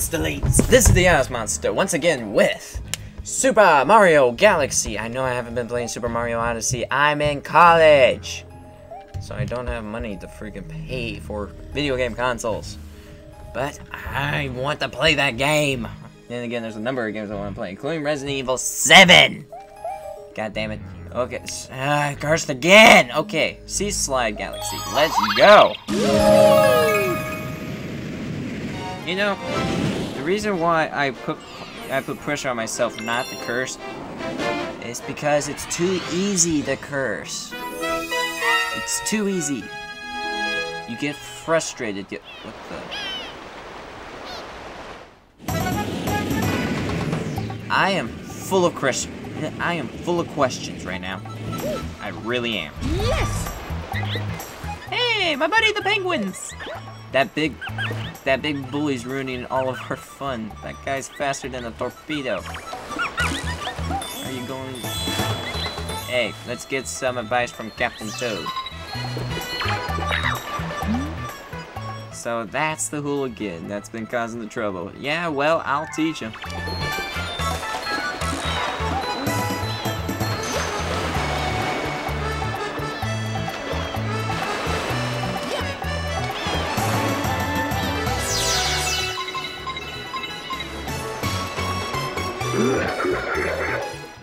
Monster. This is the Oz Monster once again with Super Mario Galaxy. I know I haven't been playing Super Mario Odyssey. I'm in college, so I don't have money to freaking pay for video game consoles. But I want to play that game. Then again, there's a number of games I want to play, including Resident Evil 7. God damn it. Okay, uh, cursed again. Okay, Sea Slide Galaxy. Let's go. You know, the reason why I put I put pressure on myself not to curse is because it's too easy to curse. It's too easy. You get frustrated. You, what the? I am full of questions. I am full of questions right now. I really am. Yes! Hey, my buddy the penguins! That big, that big bully's ruining all of our fun. That guy's faster than a torpedo. Are you going? Hey, let's get some advice from Captain Toad. So that's the hooligan that's been causing the trouble. Yeah, well, I'll teach him.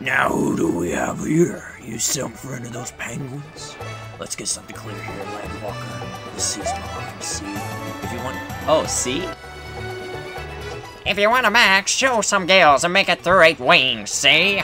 Now who do we have here? You some friend of those penguins? Let's get something clear here, Landwalker. The sea's behind, see? If you want, oh, see? If you want a max, show some gills and make it through eight wings, see?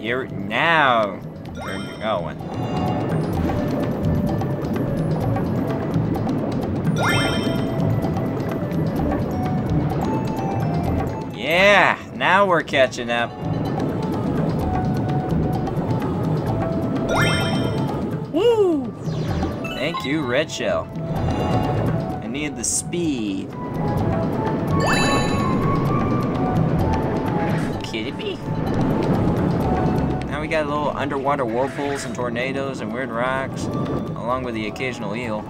You're now where you're going. Yeah, now we're catching up. Woo! Thank you, Red Shell. I need the speed. Me? Now we got little underwater whirlpools and tornadoes and weird rocks, along with the occasional eel.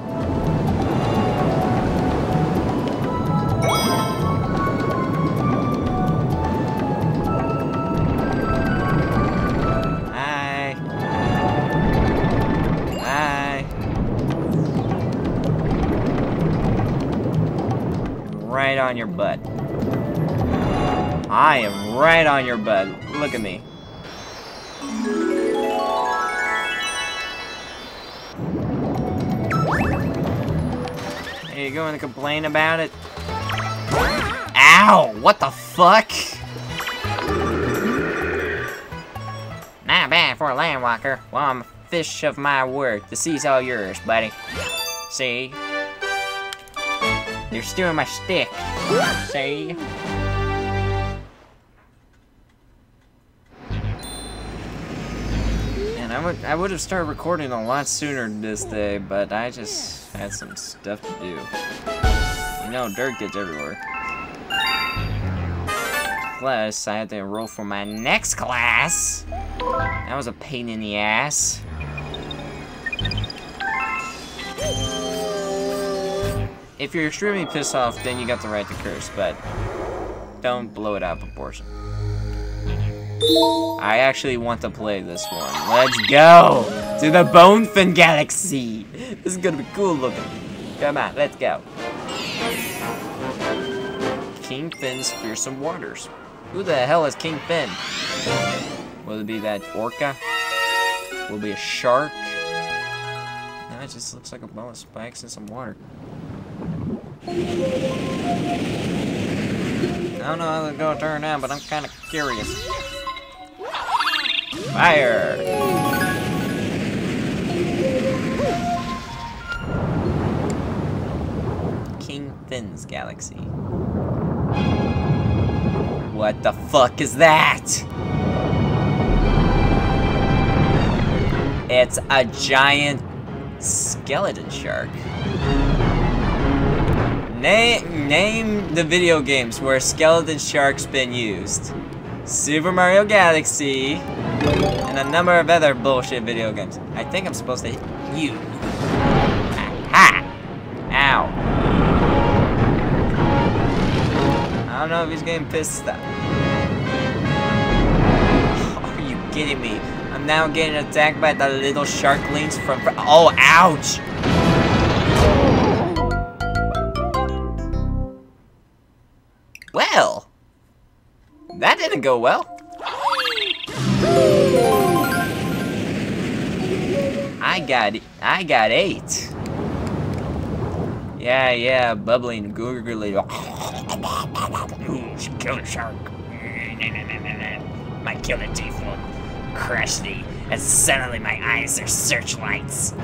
Right on your butt. I am right on your butt. Look at me. Are you going to complain about it? Ow! What the fuck? Not bad for a landwalker. Well, I'm a fish of my word. The sea's all yours, buddy. See? You're stealing my stick. See? I would I would have started recording a lot sooner this day, but I just had some stuff to do. You know, dirt gets everywhere. Plus, I had to enroll for my next class. That was a pain in the ass. If you're extremely pissed off, then you got the right to curse, but don't blow it out of proportion. I actually want to play this one. Let's go to the Bonefin Galaxy. This is gonna be cool looking. Come on, let's go. Kingfin's Fearsome Waters. Who the hell is Kingfin? Will it be that orca? Will it be a shark? No, it just looks like a ball of spikes and some water. I don't know how it's gonna turn out, but I'm kind of curious. Fire! King Finn's Galaxy. What the fuck is that? It's a giant skeleton shark. Name, name the video games where skeleton shark's been used. Super Mario Galaxy, and a number of other bullshit video games. I think I'm supposed to hit you. Aha! Ow. I don't know if he's getting pissed off. Are you kidding me? I'm now getting attacked by the little sharklings from. Oh, ouch! That didn't go well. I got I got eight. Yeah, yeah, bubbling, gurgly. Ooh, killer shark. My killer teeth will crush thee, and suddenly my eyes are searchlights.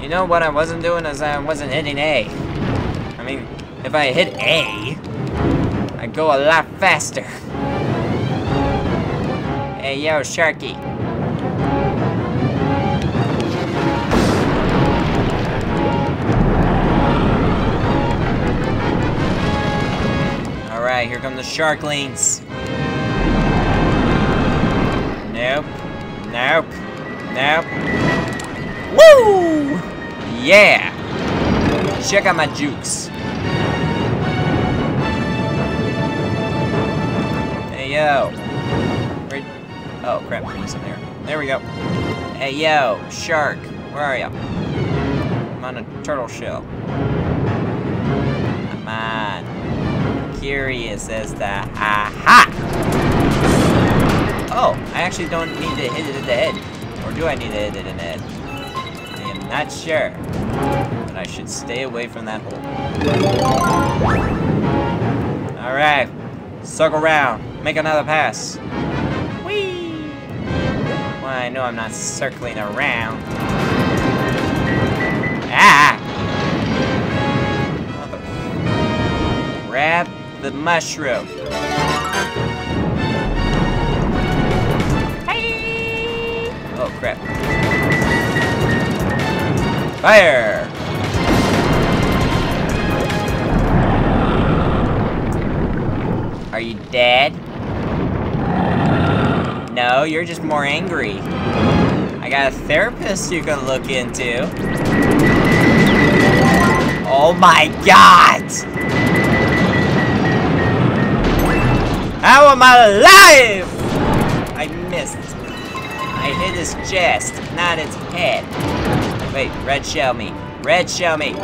You know what I wasn't doing is I wasn't hitting A. I mean, if I hit A, go a lot faster. Hey, yo, Sharky. Alright, here come the Sharklings. Nope. Nope. Nope. Woo! Yeah! Check out my jukes. Oh, crap. There's some there. There we go. Hey, yo. Shark. Where are you? I'm on a turtle shell. Come on. Curious as to... Aha! Oh, I actually don't need to hit it in the head. Or do I need to hit it in the head? I am not sure. But I should stay away from that hole. Alright. Circle around. Make another pass. Whee! Well, I know I'm not circling around. Ah! Mother- Grab the mushroom. Hey! Oh, crap. Fire! Are you dead? No, you're just more angry. I got a therapist you can look into. Oh my god! How am I alive? I missed. I hit his chest, not his head. Wait, red shell me. Red shell me.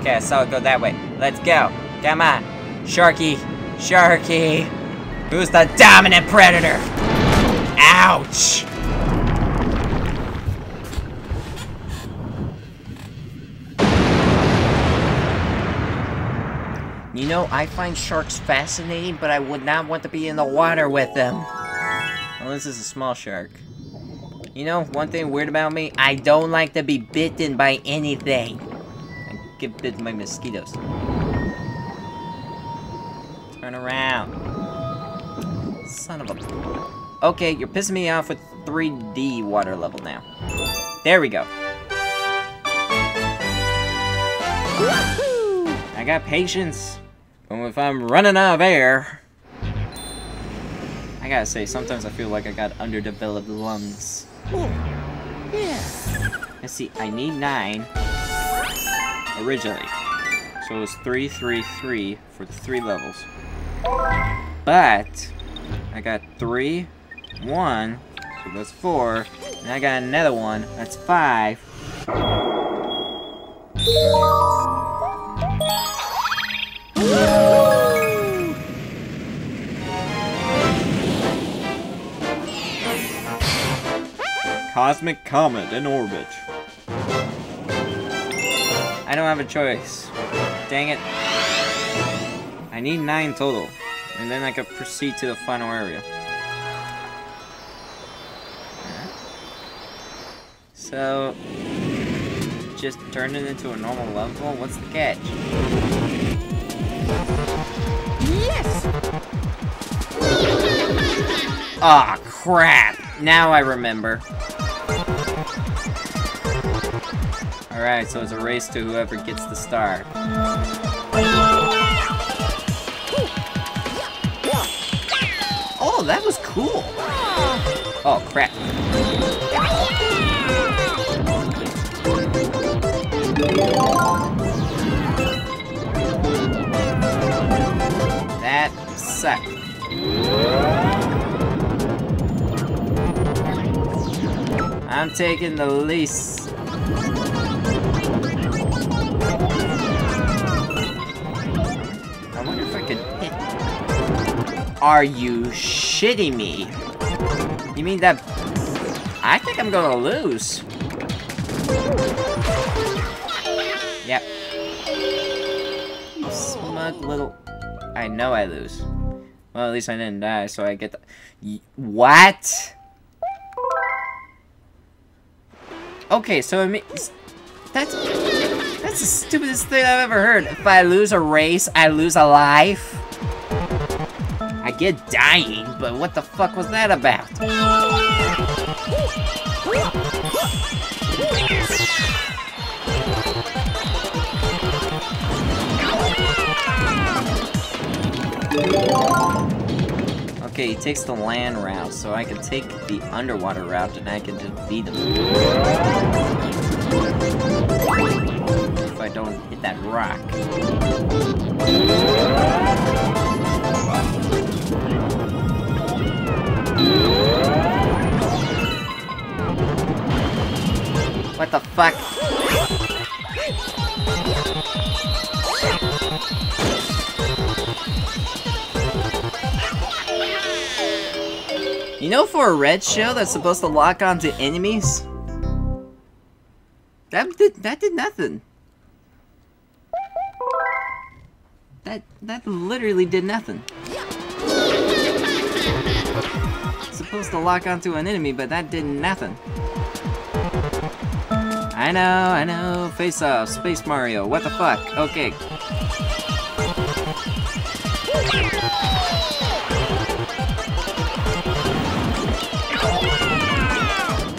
Okay, I saw it go that way. Let's go. Come on. Sharky. Sharky. Who's the dominant predator? Ouch. You know, I find sharks fascinating, but I would not want to be in the water with them. Well, this is a small shark. You know, one thing weird about me, I don't like to be bitten by anything. I get bitten by mosquitoes. Turn around. Son of a... Okay, you're pissing me off with 3D water level now. There we go. I got patience. But if I'm running out of air... I gotta say, sometimes I feel like I got underdeveloped lungs. Yeah. Let's see, I need nine. Originally. So it was three, three, three for the three levels. But, I got three, one, so that's four, and I got another one, that's five. Cosmic Comet in orbit. I don't have a choice. Dang it. I need nine total. And then I can proceed to the final area. So, just turn it into a normal level? What's the catch? Yes! Aw, crap. Now I remember. Alright, so it's a race to whoever gets the star. Oh, crap. That sucked. I'm taking the least. I wonder if I could hit. Are you shitting me? You mean that... I think I'm gonna lose. Yep. Smug little... I know I lose. Well, at least I didn't die, so I get the... What? Okay, so it means... That's... That's the stupidest thing I've ever heard. If I lose a race, I lose a life? Get dying, but what the fuck was that about? Okay, he takes the land route, so I can take the underwater route and I can beat him. If I don't hit that rock. What the fuck? You know for a red shell that's supposed to lock onto enemies? That did, that did nothing. That, that literally did nothing. Supposed to lock onto an enemy, but that did nothing. I know, I know, face off, Space Mario, what the fuck? Okay.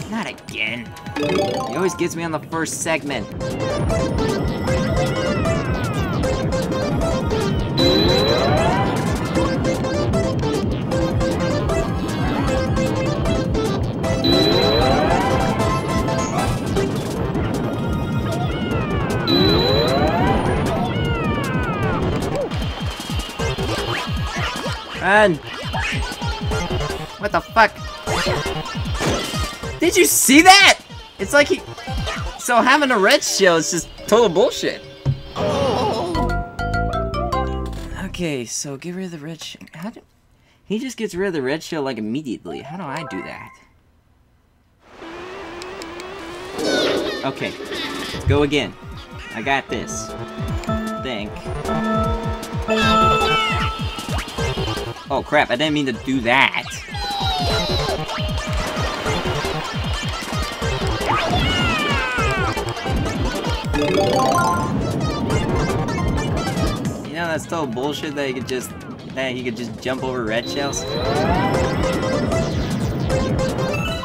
Not again. He always gets me on the first segment. What the fuck? Did you see that? It's like he... So having a red shell is just total bullshit. Okay, so get rid of the red shell. How do... He just gets rid of the red shell like immediately. How do I do that? Okay, let's go again. I got this. Think. Oh crap, I didn't mean to do that. You know that's total bullshit that he could just that he could just jump over red shells?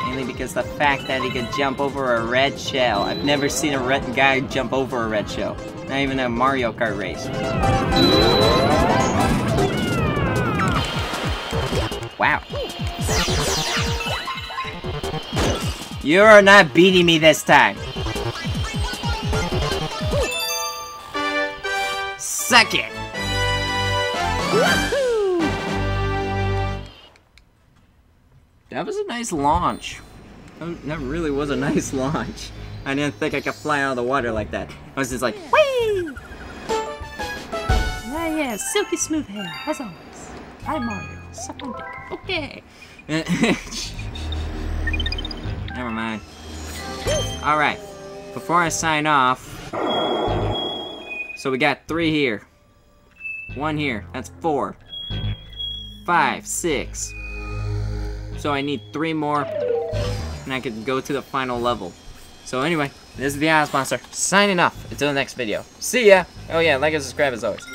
Mainly because the fact that he could jump over a red shell. I've never seen a red guy jump over a red shell. Not even a Mario Kart race. Wow. You are not beating me this time. Suck it. That was a nice launch. That that really was a nice launch. I didn't think I could fly out of the water like that. I was just like, Whee! Yeah, yeah, silky smooth hair, as always. I'm Mario. Suck my dick. Okay. Never mind. Alright. Before I sign off. So we got three here. One here. That's four. Five, six. So I need three more. And I can go to the final level. So anyway, this is the Ice Monster signing off. Until the next video. See ya! Oh yeah, like and subscribe as always.